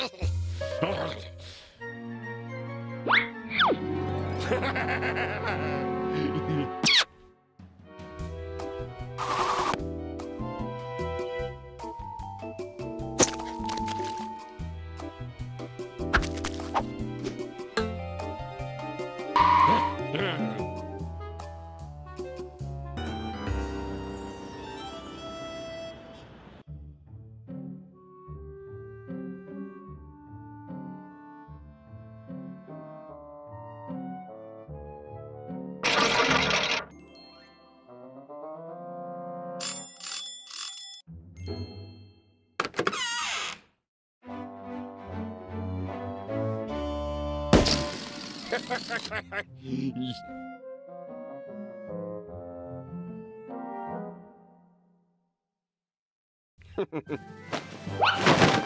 you Ha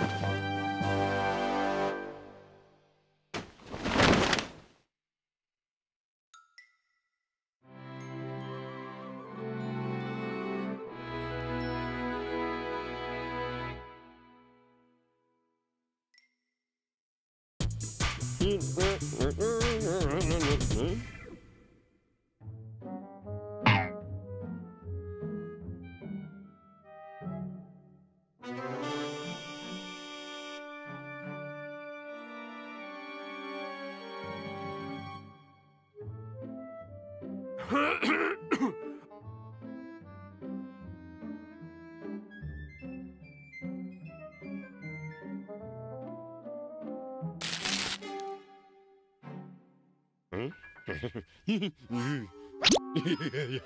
いやいや。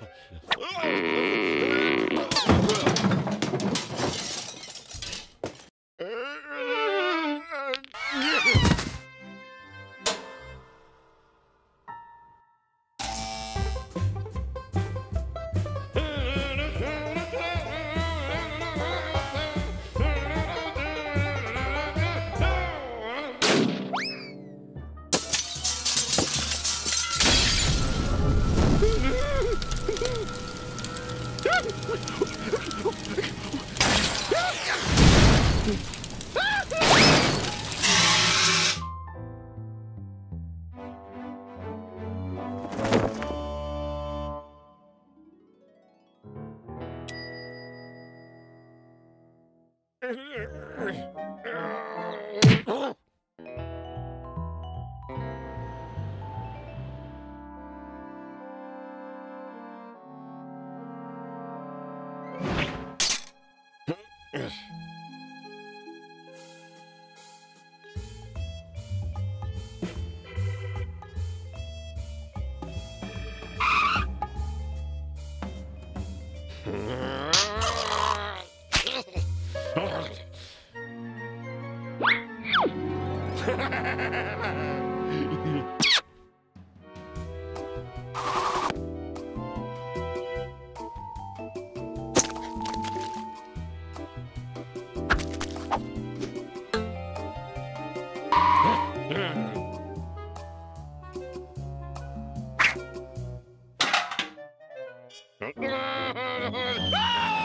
Ha ha ha ha ha!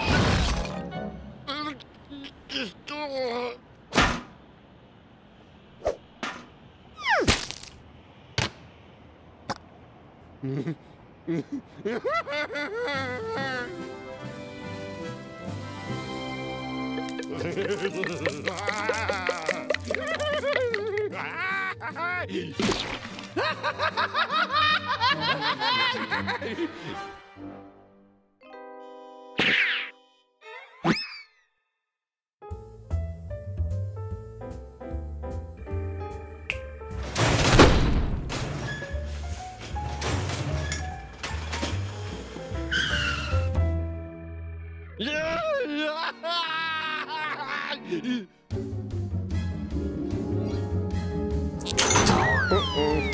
Uh-oh.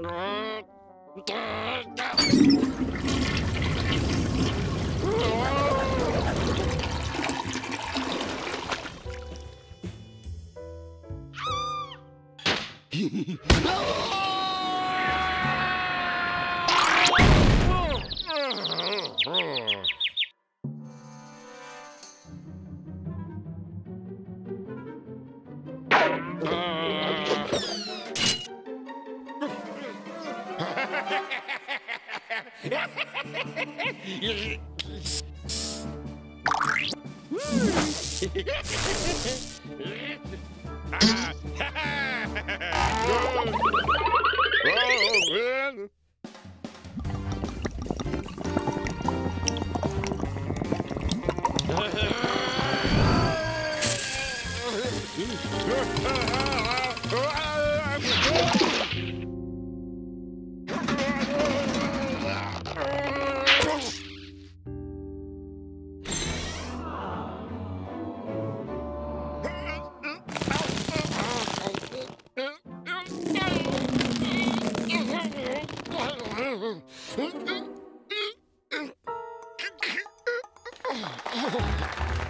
Grrrr! Ah. Oh, ha ha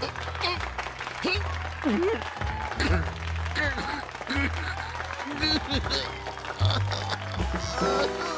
Ha ha ha!